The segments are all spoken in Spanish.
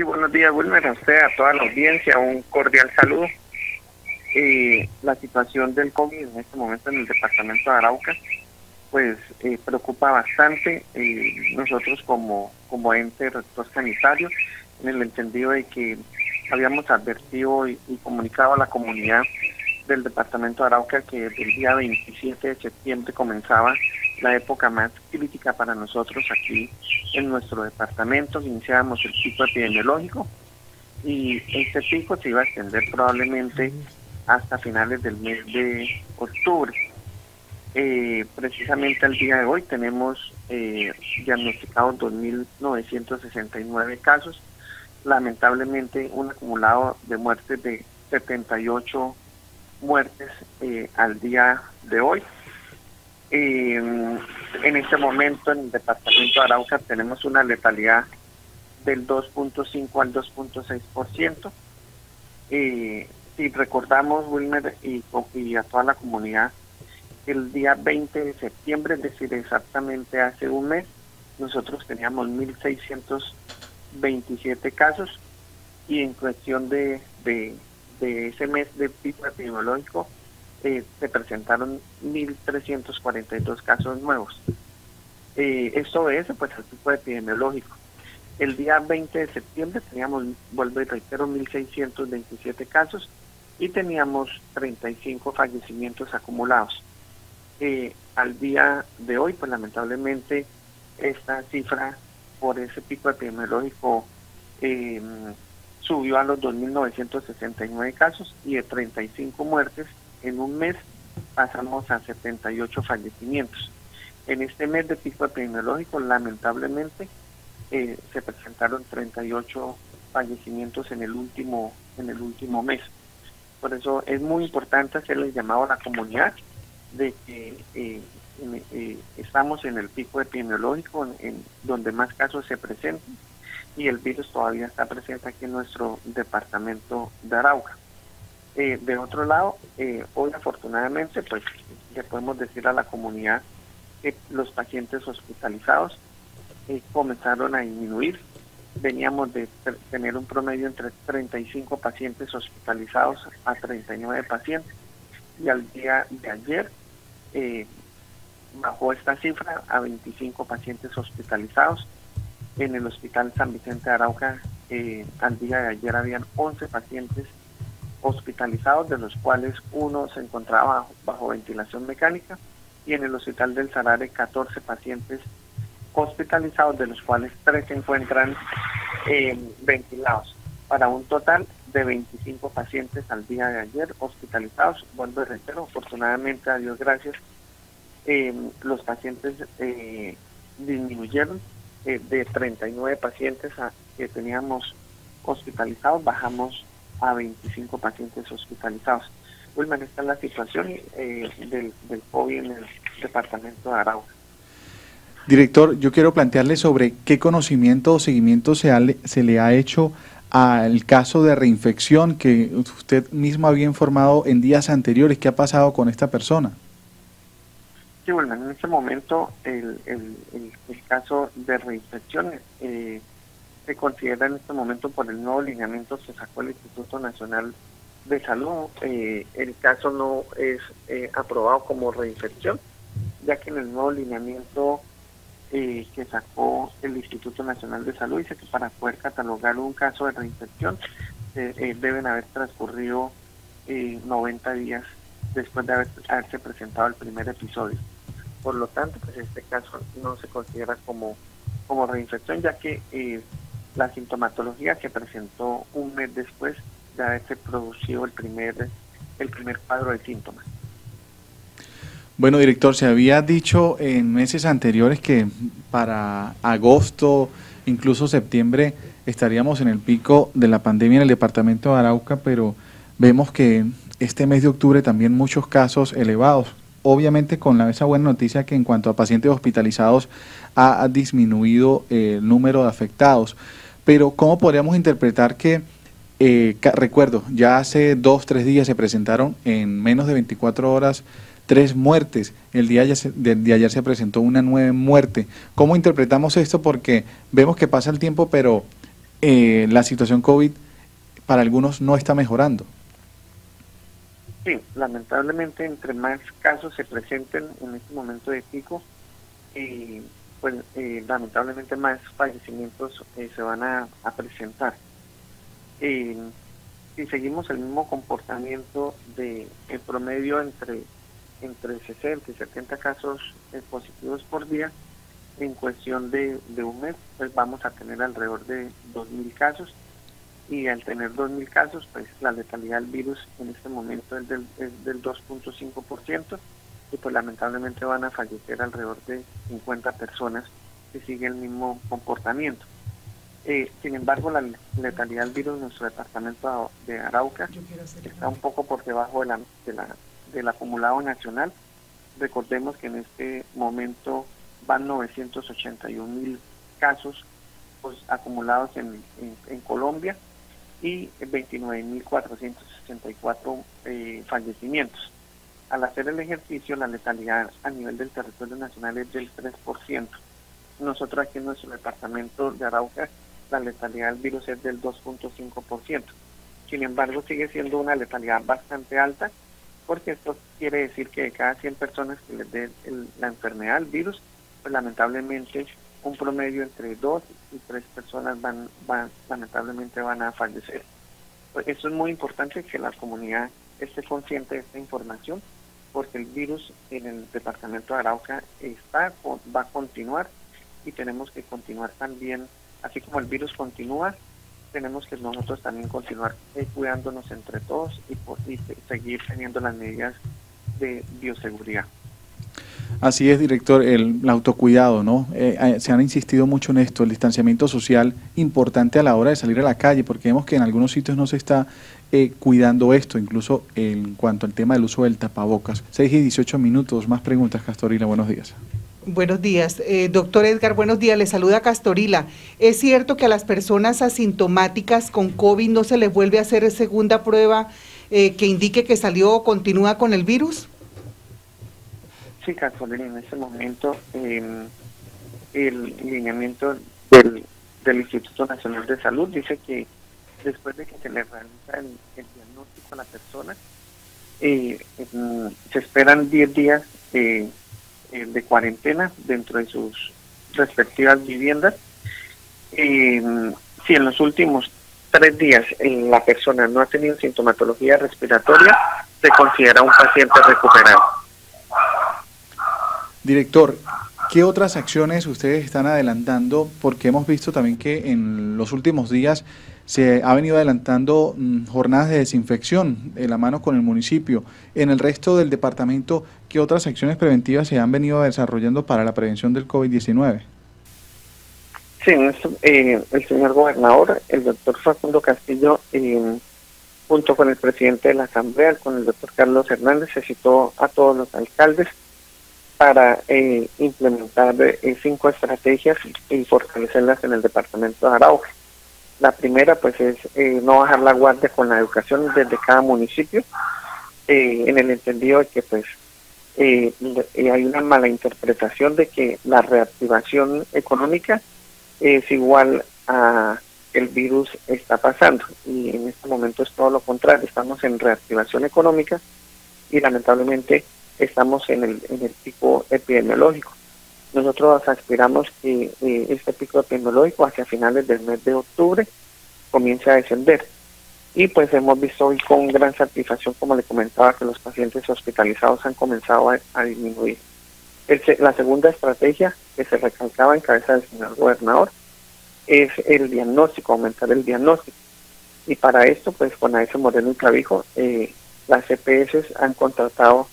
Sí, buenos días, Wilmer, a usted, a toda la audiencia, un cordial saludo. Eh, la situación del COVID en este momento en el departamento de Arauca, pues eh, preocupa bastante eh, nosotros como, como ente rector sanitario, en el entendido de que habíamos advertido y, comunicado a la comunidad del departamento de Arauca que el día 27 de septiembre comenzaba la época más crítica para nosotros aquí en nuestro departamento. Iniciábamos el pico epidemiológico y este pico se iba a extender probablemente hasta finales del mes de octubre. Eh, precisamente al día de hoy tenemos eh, diagnosticados 2.969 casos, lamentablemente un acumulado de muertes de 78 muertes eh, al día de hoy. Eh, en este momento en el departamento de Arauca tenemos una letalidad del 2.5 al 2.6%. Eh, si recordamos, Wilmer, y, a toda la comunidad, el día 20 de septiembre, es decir, exactamente hace un mes, nosotros teníamos 1.627 casos y en cuestión de, de, de ese mes de pico epidemiológico eh, se presentaron 1.342 casos nuevos. Eh, esto obedece pues al pico epidemiológico. El día 20 de septiembre teníamos, vuelvo y reitero, 1.627 casos y teníamos 35 fallecimientos acumulados. Eh, al día de hoy, pues lamentablemente, esta cifra por ese pico epidemiológico eh, subió a los 2.969 casos y de 35 muertes en un mes pasamos a 78 fallecimientos. En este mes de pico epidemiológico, lamentablemente, eh, se presentaron 38 fallecimientos en el último en el último mes. Por eso es muy importante hacerle llamado a la comunidad de que eh, eh, estamos en el pico epidemiológico en, donde más casos se presentan y el virus todavía está presente aquí en nuestro departamento de Arauca. Eh, de otro lado, eh, hoy afortunadamente, pues le podemos decir a la comunidad que los pacientes hospitalizados eh, comenzaron a disminuir. Veníamos de tener un promedio entre 35 pacientes hospitalizados a 39 pacientes y al día de ayer bajó esta cifra a 25 pacientes hospitalizados. En el Hospital San Vicente de Arauca, al día de ayer habían 11 pacientes hospitalizados, de los cuales uno se encontraba bajo, ventilación mecánica, y en el Hospital del Sarare 14 pacientes hospitalizados, de los cuales 3 se encuentran eh, ventilados, para un total de 25 pacientes al día de ayer hospitalizados. Vuelvo a reitero, afortunadamente, a Dios gracias, eh, los pacientes eh, disminuyeron de 39 pacientes a, que teníamos hospitalizados, bajamos a 25 pacientes hospitalizados. Wilman, esta es la situación eh, del, del COVID en el departamento de Arauca. Director, yo quiero plantearle sobre qué conocimiento o seguimiento se, se le ha hecho al caso de reinfección que usted mismo había informado en días anteriores. ¿Qué ha pasado con esta persona? Sí, bueno, en este momento el, el, el, caso de reinfección eh, se considera en este momento por el nuevo lineamiento que sacó el Instituto Nacional de Salud. Eh, el caso no es eh, aprobado como reinfección, ya que en el nuevo lineamiento eh, que sacó el Instituto Nacional de Salud dice que para poder catalogar un caso de reinfección deben haber transcurrido 90 días después de haberse presentado el primer episodio. Por lo tanto, pues este caso no se considera como, como reinfección, ya que la sintomatología que presentó un mes después de haberse producido el primer, el primer cuadro de síntomas. Bueno, director, se había dicho en meses anteriores que para agosto, incluso septiembre, estaríamos en el pico de la pandemia en el departamento de Arauca, pero vemos que este mes de octubre también muchos casos elevados. Obviamente con la, esa buena noticia que en cuanto a pacientes hospitalizados ha, disminuido el número de afectados. Pero ¿cómo podríamos interpretar que, eh, recuerdo, ya hace dos, tres días se presentaron en menos de 24 horas tres muertes. El día de ayer se presentó una nueva muerte. ¿Cómo interpretamos esto? Porque vemos que pasa el tiempo, pero eh, la situación COVID para algunos no está mejorando. Sí, lamentablemente entre más casos se presenten en este momento de pico, eh, pues eh, lamentablemente más fallecimientos eh, se van a, presentar. si seguimos el mismo comportamiento de promedio entre entre 60 y 70 casos positivos por día, en cuestión de, de un mes, pues vamos a tener alrededor de 2.000 casos y al tener 2.000 casos, pues la letalidad del virus en este momento es del, del 2.5% y pues lamentablemente van a fallecer alrededor de 50 personas que siguen el mismo comportamiento. Eh, sin embargo, la letalidad del virus en nuestro departamento de Arauca está un poco por debajo de la, de la, del acumulado nacional. Recordemos que en este momento van 981 mil casos pues, acumulados en, en Colombia y 29.464 eh, fallecimientos. Al hacer el ejercicio, la letalidad a nivel del territorio nacional es del 3%. Nosotros aquí en nuestro departamento de Arauca, la letalidad del virus es del 2.5%. Sin embargo, sigue siendo una letalidad bastante alta, porque esto quiere decir que de cada 100 personas que les dé la enfermedad, el virus, pues lamentablemente un promedio entre dos y tres personas van, van lamentablemente van a fallecer. Eso es muy importante que la comunidad esté consciente de esta información porque el virus en el departamento de Arauca está va a continuar y tenemos que continuar también así como el virus continúa tenemos que nosotros también continuar eh, cuidándonos entre todos y seguir teniendo las medidas de bioseguridad. Así es, director, el, autocuidado, ¿no? Eh, eh, se han insistido mucho en esto, el distanciamiento social importante a la hora de salir a la calle, porque vemos que en algunos sitios no se está eh, cuidando esto, incluso en cuanto al tema del uso del tapabocas. 6 y 18 minutos, más preguntas, Castorila, buenos días. Buenos días. doctor Edgar, buenos días. Le saluda Castorila. ¿Es cierto que a las personas asintomáticas con COVID no se les vuelve a hacer segunda prueba que indique que salió o continúa con el virus? Sí, en ese momento em, el lineamiento del, Instituto Nacional de Salud dice que después de que se le realiza el, diagnóstico a la persona, eh, em, se esperan 10 días eh, de cuarentena dentro de sus respectivas viviendas. Em, si en los últimos tres días eh, la persona no ha tenido sintomatología respiratoria, se considera un paciente recuperado. Director, ¿qué otras acciones ustedes están adelantando? Porque hemos visto también que en los últimos días se ha venido adelantando mm, jornadas de desinfección de la mano con el municipio. En el resto del departamento, ¿qué otras acciones preventivas se han venido desarrollando para la prevención del COVID-19? Sí, eh, el señor gobernador, el doctor Facundo Castillo, eh, junto con el presidente de la Asamblea, con el doctor Carlos Hernández, se citó a todos los alcaldes para eh, implementar eh, cinco estrategias y fortalecerlas en el departamento de Arauca. La primera, pues, es eh, no bajar la guardia con la educación desde cada municipio, en el entendido de que, pues, hay una mala interpretación de que la reactivación económica es igual a el virus está pasando. Y en este momento es todo lo contrario, estamos en reactivación económica y lamentablemente estamos en el, en el pico epidemiológico. Nosotros aspiramos que eh, este pico epidemiológico hacia finales del mes de octubre comience a descender. Y pues hemos visto hoy con gran satisfacción, como le comentaba, que los pacientes hospitalizados han comenzado a, disminuir. la segunda estrategia que se recalcaba en cabeza del señor gobernador es el diagnóstico, aumentar el diagnóstico. Y para esto, pues con AES Moreno y Clavijo, eh, las EPS han contratado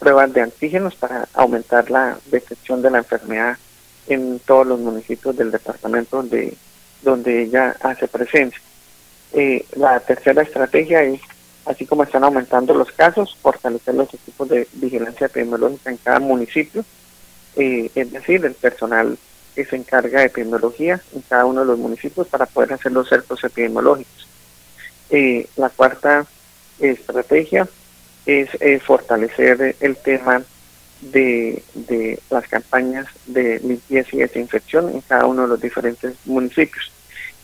pruebas de antígenos para aumentar la detección de la enfermedad en todos los municipios del departamento donde, ella hace presencia. Eh, la tercera estrategia es, así como están aumentando los casos, fortalecer los equipos de vigilancia epidemiológica en cada municipio, eh, es decir, el personal que se encarga de epidemiología en cada uno de los municipios para poder hacer los cercos epidemiológicos. Eh, la cuarta estrategia es fortalecer el tema de, las campañas de limpieza y desinfección en cada uno de los diferentes municipios.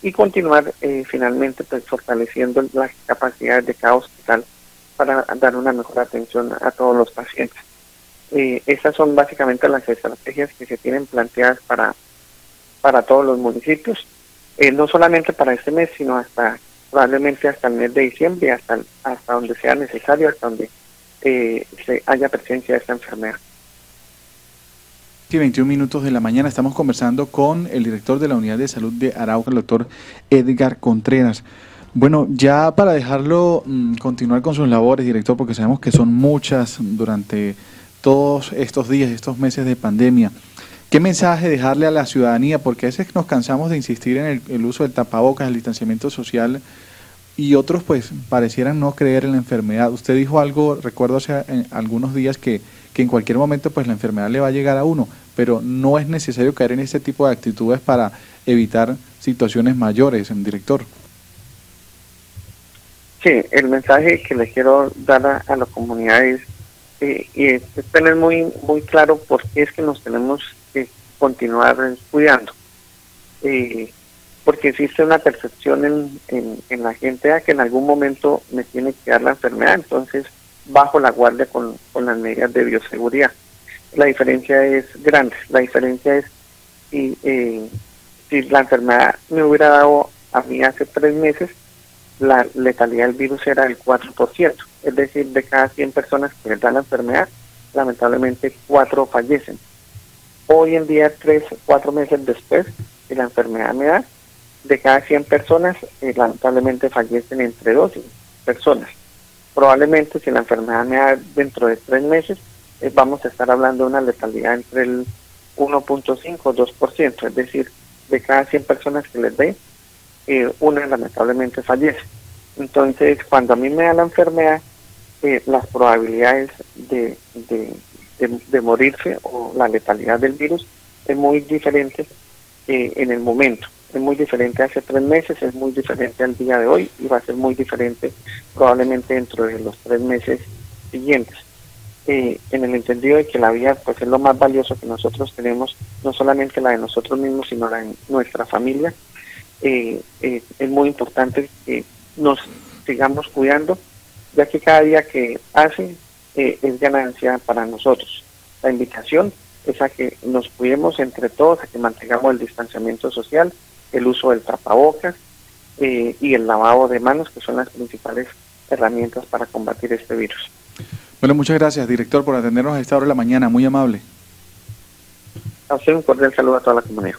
y continuar eh, finalmente pues, fortaleciendo las capacidades de cada hospital para dar una mejor atención a todos los pacientes. Eh, esas son básicamente las estrategias que se tienen planteadas para, para todos los municipios, eh, no solamente para este mes, sino hasta probablemente hasta el mes de diciembre, hasta, hasta donde sea necesario, hasta donde eh, se haya presencia de esta enfermedad. Sí, 21 minutos de la mañana estamos conversando con el director de la Unidad de Salud de Arauca, el doctor Edgar Contreras. Bueno, ya para dejarlo mm, continuar con sus labores, director, porque sabemos que son muchas durante todos estos días, estos meses de pandemia. ¿Qué mensaje dejarle a la ciudadanía? Porque a veces nos cansamos de insistir en el, uso del tapabocas, el distanciamiento social, y otros pues parecieran no creer en la enfermedad. Usted dijo algo, recuerdo hace algunos días, que, que en cualquier momento pues la enfermedad le va a llegar a uno, pero no es necesario caer en ese tipo de actitudes para evitar situaciones mayores, director. Sí, el mensaje que le quiero dar a, a la comunidad es eh, y es, tener muy muy claro por qué es que nos tenemos continuar cuidando. Eh, porque existe una percepción en, la gente de que en algún momento me tiene que dar la enfermedad, entonces bajo la guardia con, las medidas de bioseguridad. La diferencia es grande, la diferencia es eh, si la enfermedad me hubiera dado a mí hace tres meses, la letalidad del virus era del 4%, es decir, de cada 100 personas que les da la enfermedad, lamentablemente 4 fallecen. Hoy en día, 3, 4 meses después de la enfermedad me da, de cada 100 personas, eh, lamentablemente fallecen entre 2 personas. Probablemente si la enfermedad me da dentro de 3 meses, eh, vamos a estar hablando de una letalidad entre el 1.5 o 2%, es decir, de cada 100 personas que les dé, eh, una lamentablemente fallece. Entonces, cuando a mí me da la enfermedad, eh, las probabilidades de, de, morirse o la letalidad del virus es muy diferente eh, en el momento. Es muy diferente hace tres meses, es muy diferente al día de hoy y va a ser muy diferente probablemente dentro de los tres meses siguientes. en el entendido de que la vida pues es lo más valioso que nosotros tenemos, no solamente la de nosotros mismos, sino la de nuestra familia, eh, eh, es muy importante que nos sigamos cuidando, ya que cada día que hace eh, es ganancia para nosotros. La invitación es a que nos cuidemos entre todos, a que mantengamos el distanciamiento social, el uso del tapabocas y el lavado de manos, que son las principales herramientas para combatir este virus. Bueno, muchas gracias, director, por atendernos a esta hora de la mañana. Muy amable. A usted un cordial saludo a toda la comunidad.